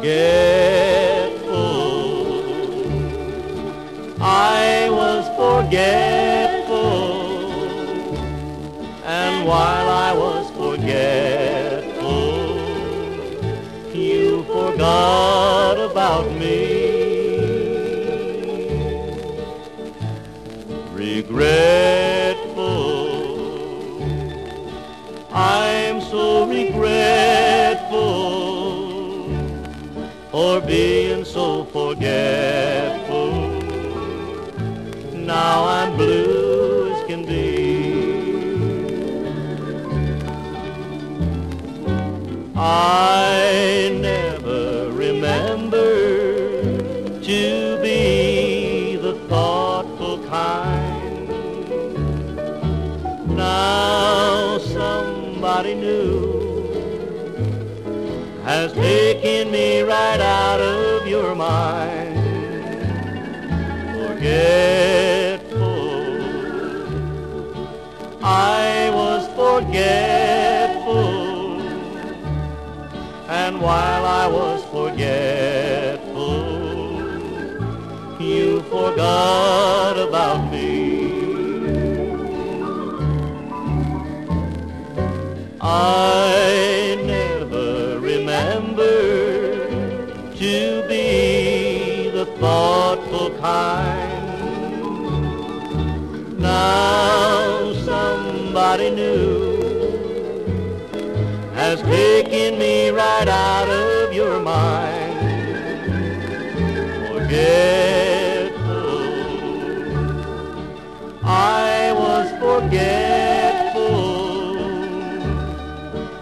forgetful. I was forgetful. And while I was forgetful, you forgot about me. Regretful. For being so forgetful. Now I'm blue as can be. I never remember to be the thoughtful kind. Now somebody new has taken me right out of your mind. Forgetful, I was forgetful, and while I was forgetful, you forgot about me. Thoughtful kind. Now somebody new has taken me right out of your mind. Forgetful, I was forgetful,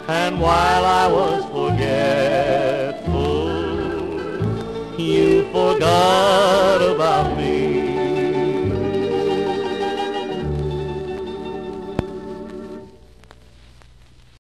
and while I was forgetful,